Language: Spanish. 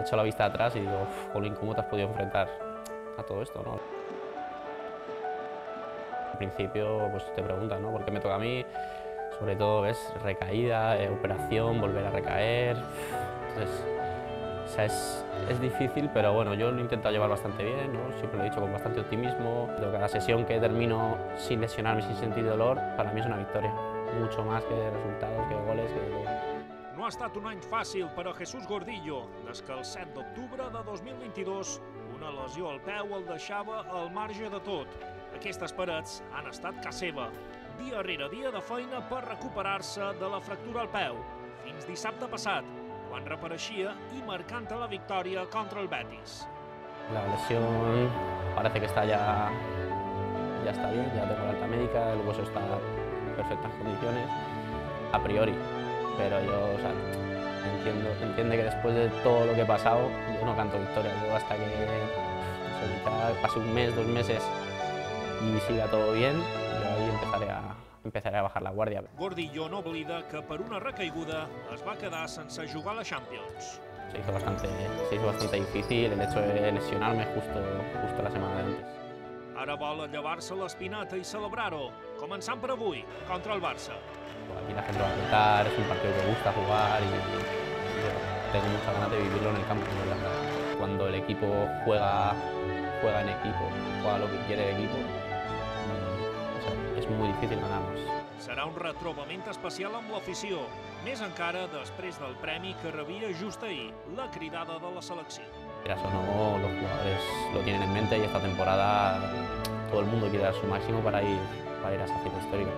echo la vista atrás y digo, Jolín, ¿cómo te has podido enfrentar a todo esto? ¿no? Al principio pues te preguntas, ¿no? ¿Por qué me toca a mí? Sobre todo, ves, recaída, eh, operación, volver a recaer. Entonces, o sea, es, es, difícil, pero bueno, yo lo he intentado llevar bastante bien, ¿no? siempre lo he dicho con bastante optimismo. Que cada sesión que termino sin lesionarme, sin sentir dolor, para mí es una victoria. Mucho más que resultados, que goles, que... Ha estat un any fàcil per a Jesús Gordillo, des que el 7 d'octubre de 2022 una lesió al peu el deixava al marge de tot. Aquestes parets han estat ca seva, dia rere dia de feina per recuperar-se de la fractura al peu, fins dissabte passat, quan repareixia i marcant la victòria contra el Betis. La lesión parece que está ya, ya está bien, ya tengo la alta médica, el hueso está en perfectas condiciones, a priori, pero yo, o sea, entiendo, entiende que después de todo lo que he pasado, yo no canto victoria, yo hasta que no sé, quizá pase un mes, dos meses y siga todo bien, yo ahí empezaré a, empezaré a bajar la guardia. Gordillo no oblida que per una recaiguda es va quedar sense jugar a la Champions. Se hizo bastante, se hizo bastante difícil el hecho de lesionarme justo, justo la semana de antes. Ara vol llevar-se l'espineta i celebrar-ho, començant per avui, contra el Barça. Aquí la gente va a gritar, es un partido que gusta jugar y, tengo muchas ganas de vivirlo en el campo. ¿verdad? Cuando el equipo juega, juega en equipo, juega lo que quiere el equipo, o sea, és molt difícil ganarnos. Serà un retrobament especial amb l'afició, més encara després del premi que rebia just ahir, la cridada de la selecció. Quieras o no, los jugadores lo tienen en mente y esta temporada todo el mundo quiere dar su máximo para ir, para ir a esa cita histórica.